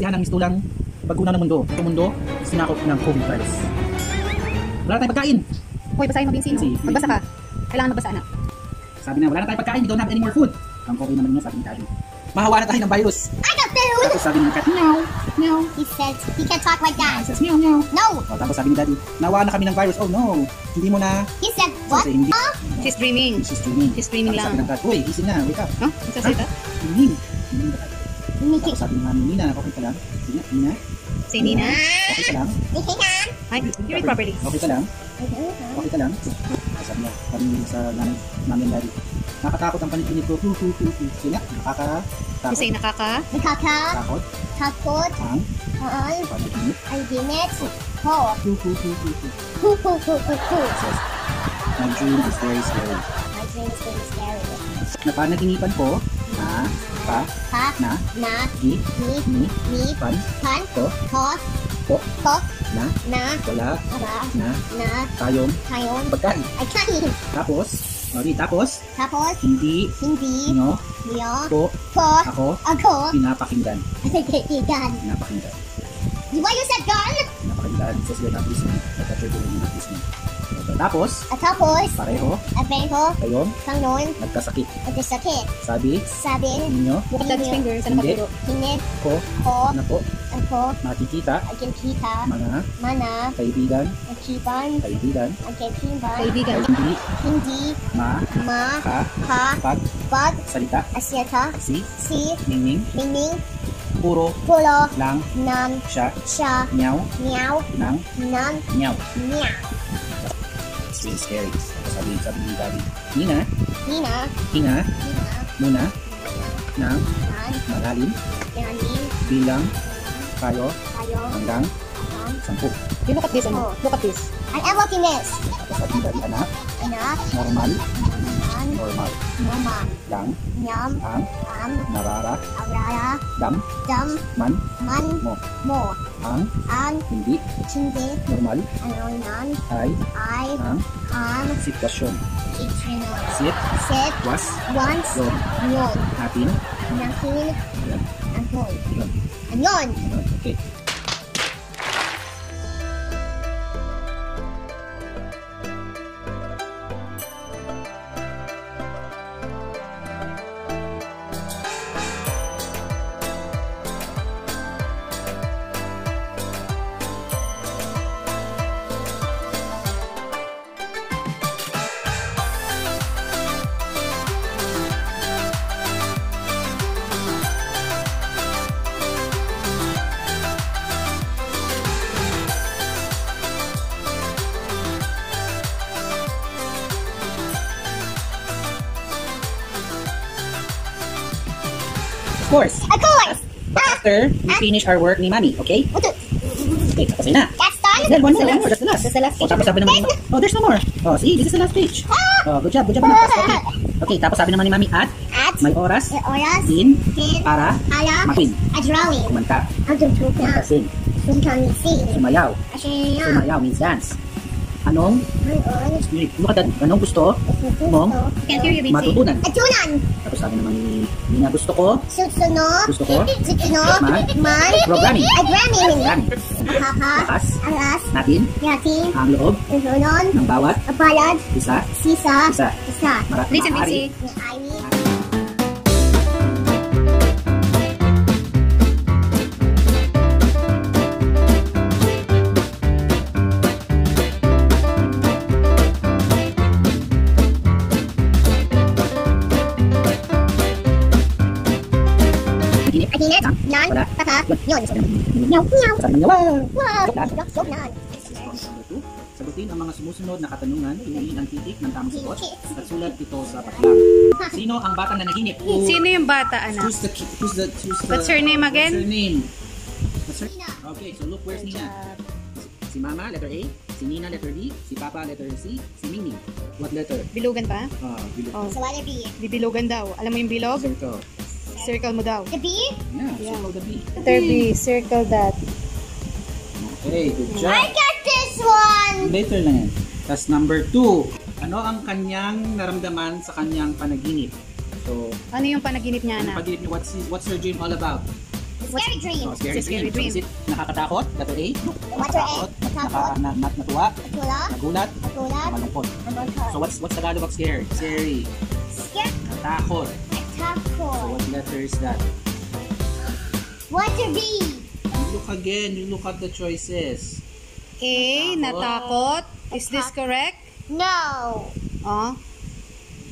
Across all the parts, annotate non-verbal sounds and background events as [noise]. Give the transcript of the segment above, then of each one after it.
Saksihan ng mistulang pagkunaw ng mundo. Itong mundo, sinakop ng COVID virus. Wala na tayong pagkain. Hoy, basahin mo, Vinci. Vinci. Magbasa ka. Kailangan magbasa na. Sabi na, wala na tayong pagkain. We don't have any more food. Ang okay naman niya, sabi ni Daddy. Mahawa na tayo ng virus. I got food. Tapos sabi ni Kat, meow, meow. He says he can't talk like that. says, meow, meow. No. O, tapos sabi ni Daddy, nawa na kami ng virus. Oh no, hindi mo na. He said what? Kasi hindi. She's dreaming. She's streaming. She's streaming Tapos lang. Sabi ng Kat, uy, gising na, wake up. Huh? Ang sasalita? Streaming. Streaming ba tayo? Tapos sabi ni Mami, Nina, okay ka lang? Nina, Nina, Say Nina. okay ka lang? Nikki can. Ay, you read properly. Okay ka lang? Okay ka lang? Sabi niya, sabi niya sa nanay, mami and daddy. Nakatakot ang panikinig ko. Hu, hu, hu, hu. Sige nga, You nakakatakot. say nakaka. Nakaka. Takot Takot. ang Haan. panikinig. Ang ginit. Ho. Hu, hu, hu, hu, hu. Hu hu hu hu hu. My dream is very scary. My dream is very scary. Napanaginipan ko na pa Pa. na Na. di Ni. ni Ni. pan Pan. ko Ko. ko Ko. na Na. wala Aba. na Na. tayong Tayon. pagkain. Ay kanin. Tapos, sorry, tapos, Tapos. hindi Hindi. nyo Niyo. ko Ko. ako Ako. pinapakinggan. Kaibigan. Pinapakinggan. Why you said gun? Pinapakinggan. Listening. But that you're doing, you're not listening. Okay, tapos, At tapos. pareho Abeho. kayong Kangnon. nagkasakit. At sakit. Sabi Sabi. ninyo at Dad's finger. Saan Hindi. nakapuro? Hinit. ko Ko. na po Ako. makikita Agin kita. mga Mana. kaibigan, kaibigan, tiban. Kaibigan. ay hindi Hindi. ma Ma. ka Ha. pag Bag. salita Asyata. si Si. ningning Mingming. puro Pulo. lang Nan. siya Siya. nyaw Meow. ng Nan. nyaw. Meow. It's really scary. Sabi, sabi ni Daddy, Nina, Nina. hinga Nina. muna ng Nan. malalim Yanin. bilang tayo Tayo. hanggang Nan. sampu. You look at this. Ano? Look at this. I am looking this. Tapos sabi ni Daddy, anak, Anak. normal, Nan. normal Mama. lang Nyam. ang Am. narara Aurara. dam Dam. man Man. mo. Mo. Ang An. hindi Hindi. normal Ano nan. ay I. ang Am. sitwasyon. Ichino. Sit, Sit. was, Once. yon, Yun. natin, Nakin. yan, Anon. yon. Anon. Ano, Okay. Course. Of course. But after we finish our work ni Mami, okay? Okay, tapos na. That's done? Then one more, one more, that's the last. That's the last Oh, tapos sabi naman ni Mami, oh, there's no more. Oh, see, this is the last page. Oh, good job, good job. anak. Okay. [laughs] Okay, tapos sabi naman ni Mami, at At. may oras The oras. din Din. para Ala. makwin, A drawing. kumanta, Ang tutok na. kumantasing, Sumkang si. sumayaw. Asya. Sumayaw means dance. Anong, Ngayon. ano ka, anong gusto mong Can't hear you, Vinci. matutunan? Atunan. Tapos sabi naman ni Nina, gusto ko Susuno. Gusto ko? Susuno. Man. Man. Programming. Ay, gramming. Programming. Haha. Lakas Alas. natin Yatin. ang loob Usunon. ng bawat Apalad. isa Sisa. isa. Isa. Mara- Listen, maaari Vinci. Ni Ivy. Wala. Taka. Yun. Sabi niya, wow! Joke Sagutin ang mga sumusunod na katanungan, piliin ang titik ng tamang sagot at sulat ito sa paklang. Sino ang batang nanaginip? Who- Sino yung bata, anak? Who's the, who's the, who's the, What's her name again? What's her name? What's her, Nina. okay, so look, where's Nina? Si Mama, letter A. Si Nina, letter B. Si Papa, letter C. Si Mimi, what letter? Bilugan pa? Ah, bilog. Oh. So it be? Bibilugan daw. Alam mo yung bilog? Circle. Circle mo daw. The bee? Yeah, Yeah. circle the B. Letter B, circle that. Okay, good job. I got this one. Later na yan. Tapos number two, ano ang kanyang naramdaman sa kanyang panaginip? So, Ano yung panaginip niya, ano anak? pag what's, what's her dream all about? Scary dream. Oh, scary, scary dream. So, dream. is it nakakatakot? Letter A? A, Nakatakot? Naka, na, na, natuwa? Tula. Nagulat? Nagulat. Malungkot. So, what's what's Tagalog of scary? Scary. Scared. Takot. So, Takot. what letter is that? Letter B. You look again. You look at the choices. A, natakot. Is this correct? No. Oh.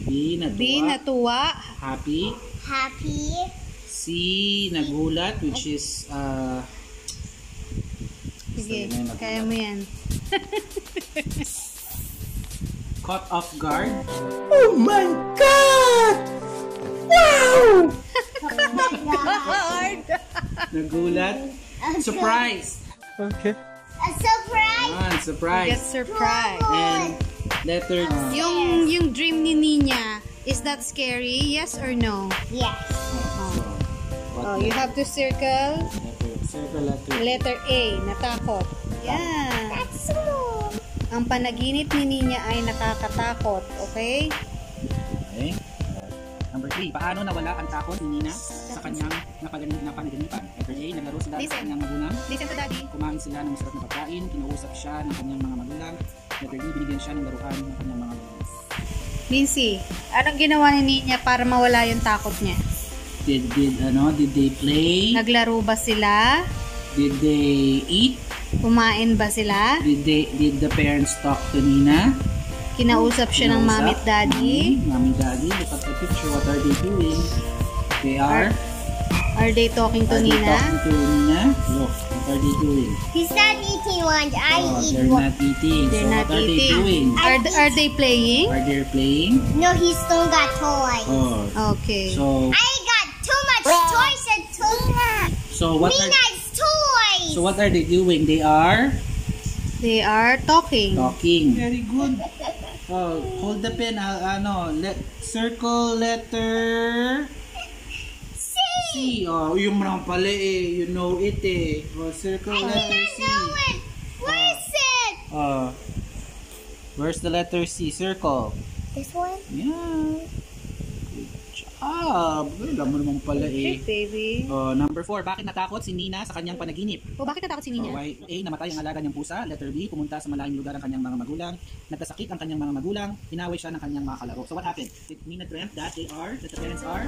B, natuwa. B, natuwa. Happy. Happy. C, nagulat, which is, uh, Sige, kaya mo yan. [laughs] caught off guard. Hard! Nagulat. Surprise. A surprise. Ah, surprise. Get surprised. And letter D. Yung, yung dream ni Nina, is that scary? Yes or no? Yes. So, what Oh, you have to circle letter? Circle letter. letter A, natakot. Yan. That's small. Ang panaginip ni Nina ay nakakatakot. Okay? Okay. Number 3. Paano nawala ang takot ni Nina sa kanyang napaganip na panaginipan? Letter A. Naglaro sila sa kanyang magulang. Listen to daddy. Kumain sila ng masarap na pagkain. Kinausap siya ng kanyang mga magulang. Letter D. Binigyan siya ng laruan ng kanyang mga magulang. Lindsay, anong ginawa ni Nina para mawala yung takot niya? Did, did, ano, did they play? Naglaro ba sila? Did they eat? Kumain ba sila? Did they, did the parents talk to Nina? Kinausap siya ng mami at daddy? Mommy, mommy, daddy. Look at the picture. What are they doing? They are. Are they talking to are they Nina? talking to Nina? Look, what are they doing? He's not eating one. I Oh, eat they're one. not eating. They're so not what are they doing? Are, are they playing? Are they playing? No, he still got toys. Oh, Okay. so I got too much toys and Tuna. so what are Nina's toys. so what are they doing? They are They are talking. talking. Very good. Oh, hold the pen. Uh, ano, let circle letter C. C. Oh, yung naman pala eh. You know it eh. Oh, circle I letter C. know it. Where is it? Oh. Where's the letter C? Circle. This one? Yeah. Job. Alam mo naman pala eh. Shit, baby. Oh, number 4. Bakit natakot si Nina sa kanyang panaginip? O, bakit natakot si Oh, Nina? why- A. Namatay ang alaga niyang pusa. Letter B. Pumunta sa malayong lugar ang kanyang mga magulang. Nagkasakit ang kanyang mga magulang. Inaway siya ng kanyang mga kalaro. So what happened? Did Nina dreamt that they are, that the parents are?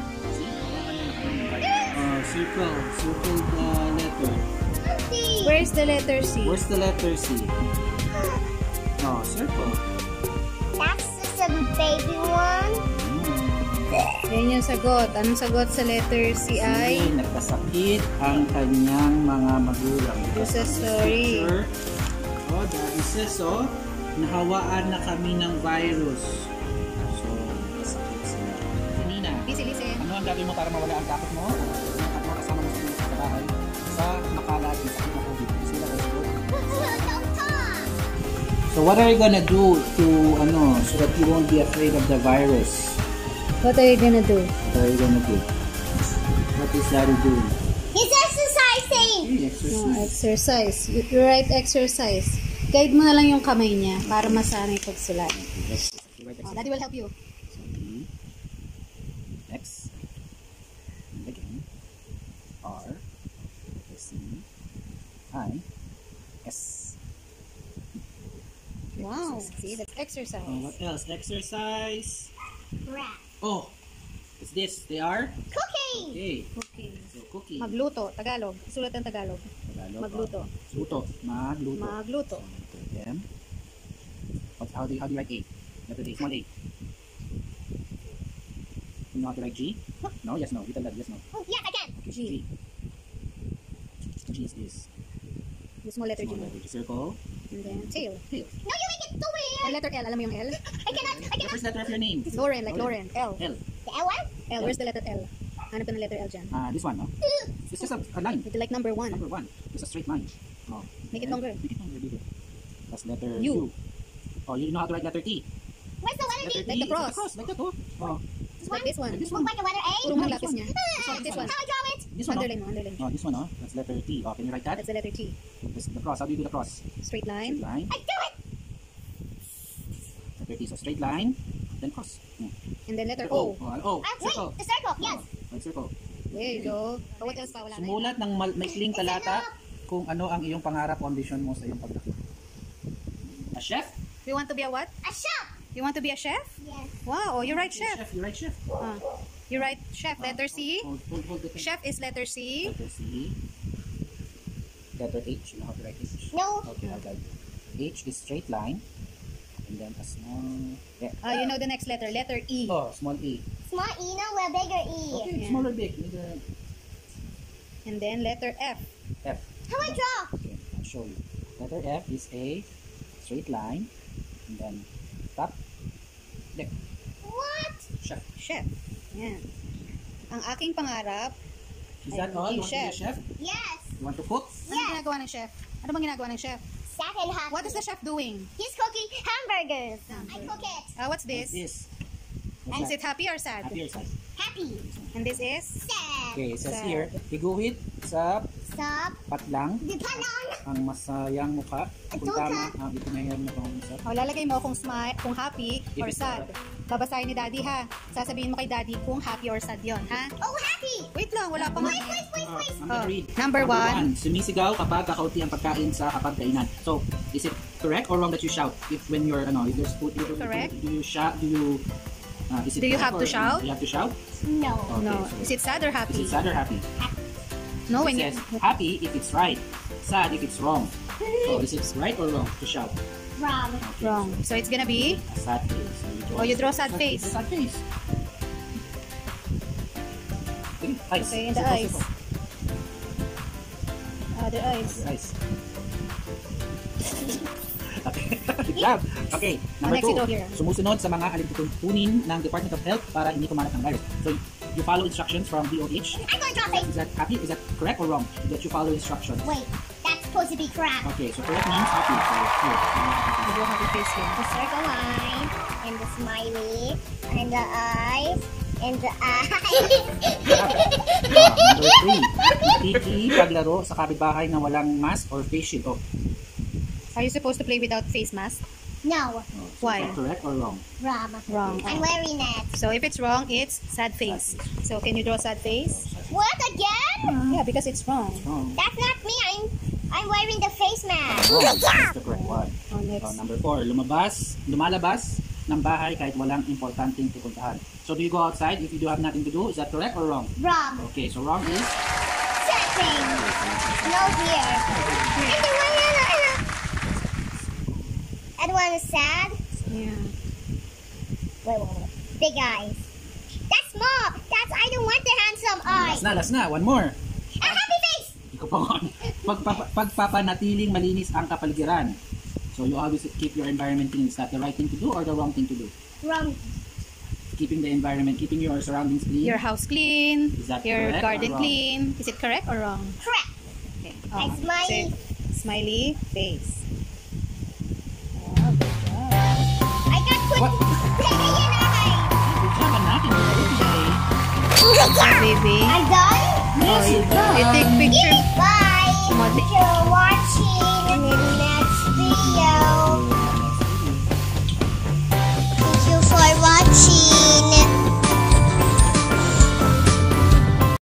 Card. Oh, circle. Circle the letter. C. Where's the letter C? Where's the letter C? Oh, circle. That's just a baby one. Yan yung sagot. Anong sagot sa letter C ay? Kasi nagkasakit ang kanyang mga magulang. This is This sorry. picture, Oh, daddy says, oh, nahawaan na kami ng virus. So, nagkasakit sila. Si Nina, Listen, listen. ano ang gagawin mo para mawala ang takot mo? At mga kasama mo sa sa bahay sa makalat ng sakit na COVID. Sila talk. So, what are you gonna do to, ano, so that you won't be afraid of the virus? What are you gonna do? What are you gonna do? What is daddy doing? He's exercising. Hey, No, exercise. exercise. You you write exercise. Guide mo na lang yung kamay niya para masanay pagsulat. Yes. Oh, Daddy will help you. X, and again, R, C, I, S. Wow. exercise. See, that's exercise. Oh, what else? Exercise. Rat. Oh, what's this? They are? Cooking. Okay. Okay. So, cooking. Magluto. Tagalog. Sulat ng Tagalog. Tagalog. Magluto. Oh. Luto. Magluto. Magluto. M. What, how, do you, how do you write A? Letter A. Small A. You know how to write G? No? Yes, no. You tell that. Yes, no. Oh, yes, I can. Okay, G. G is this. Yung small letter G Small mo. letter G. Circle. And then tail. Tail. No, you make it too Ang weird. letter L. Alam mo yung L? I cannot. I The first letter of your name. Lauren, like Lauren. L. L. The L one? L. Where's the letter L? Hanap ka ng letter L dyan. Ah, this one, no? It's just a, a line. Ito like number one. Number one. It's a straight line. Oh. Make it longer. Make it longer, bigger. That's letter U. U. Oh, you know how to write letter T. Where's the letter Letter? T. Like the is cross. The cross, like that, oh. Oh, Like this one. This Look like the letter A? Puro mga lapis niya. This one. How I draw it? this one. Underline mo, underline. Oh, this one, oh. That's letter T. Oh, can you write that? That's the letter T. This the cross. How do you do the cross? Straight line. Line. I do it. Letter T. So straight line, then cross. Hmm. And then letter O. O. Oh, O. Ah, wait, Circle. the circle. Yes. Right, circle. There you go. Oh, what else pa? Wala na. Sumulat ng mal- maikling talata kung ano ang iyong pangarap o ambisyon mo sa iyong paglaki. A chef? You want to be a what? A shop. You want to be a chef? Yes. Wow, oh, you write chef. Chef, you right chef. Ah, you write chef. Letter C. Hold, hold, hold the. Chef is letter C. Letter C. Letter H. You know how to write H? No. Okay, I'll guide you. H is straight line. And then a small... Yeah. Ah, you know the next letter. Letter E. Oh, small E. Small E, no, we're bigger E. Okay, Yeah. small or big? Either And then letter F. F. How I draw? Okay, I'll show you. Letter F is a straight line. And then top. Left. What? Chef. Chef. Yan. Ang aking pangarap, Is that all? You want to be a chef. chef? Yes. You want to cook? ano Yes. ginagawa ng chef? Ano bang ginagawa ng chef? Second happy. What is the chef doing? He's cooking hamburgers. I cook it. Ah, what's this? This. Is it happy or sad? Happy or sad? Happy. And this is? Sad. Okay, it says Sad. here, higuhit sa Stop. patlang The panon. ang masayang mukha kung tama ang ipinahayag mo kung sa O, lalagay mo kung smile, kung happy If or it's sad. Babasahin ni daddy ha. Sasabihin mo kay daddy kung happy or sad yon ha? Oh, happy. Wait lang, wala pa nga. Wait, wait, wait, wait. I'm gonna Oh, read. number one. Sumisigaw kapag kakaunti ang pagkain sa kapagkainan. So, is it correct or wrong that you shout if when you're ano, if there's food, if- Correct. Do you shout? Do you uh, is it Do you have to shout? Do you have to shout? No. Okay, No. so Is it sad or is happy? it sad or happy? No, it when you... says happy if it's right, sad if it's wrong. So, is it right or wrong to shout? Wrong. Okay, Wrong. So it's gonna be... A sad Oh, you draw sad face. Sad face. Okay, eyes. Okay, in the Circle, eyes. circle. Other eyes. Eyes. Okay. [laughs] Good. Okay, number next two. ito here. Sumusunod sa mga alituntunin ng Department of Health para hindi kumalat ang virus. So, you follow instructions from DOH. I'm going to draw face. Is that happy? Is that correct or wrong? That you follow instructions. Wait, that's supposed to be correct. Okay, so correct means happy. So, here. You draw happy face here. The circle line, and the smiley, and the eyes, and the eyes. Number three. Hindi [laughs] paglaro sa kapitbahay na walang mask or face shield. Oh, Are you supposed to play without face mask? no, oh, so Why? correct or wrong? wrong. Wrong. I'm wearing it. So if it's wrong, it's sad face. So can you draw sad face? What again? Yeah, because it's wrong. Wrong. That's not me. I'm I'm wearing the face mask. Wrong. That's the correct one. Oh, Oh, next. number four, lumabas, lumalabas ng bahay kahit walang importanteng pupuntahan. So do you go outside if you do have nothing to do? Is that correct or wrong? Wrong. Okay, so wrong is Setting. No here. And the one, and one is sad. Yeah. Wait, wait, wait. Big eyes. That's small. That's I don't want the handsome eyes. last na, last na, one more. A happy face. Ko pa [laughs] on. Pagpapanatiling malinis ang kapaligiran. So you always keep your environment clean. Is that the right thing to do or the wrong thing to do? Wrong. Keeping the environment, keeping your surroundings clean. Your house clean. Is that Your correct or garden wrong? clean. Is it correct or wrong? Correct. Okay. And um, smiley. so, smiley face. Oh, good job. I got. What? [laughs] Hey, you know, Good job, anak. Hindi ko today. Baby. I'm done. Oh, you, you take picture. Bye. Come on, Thank you for watching.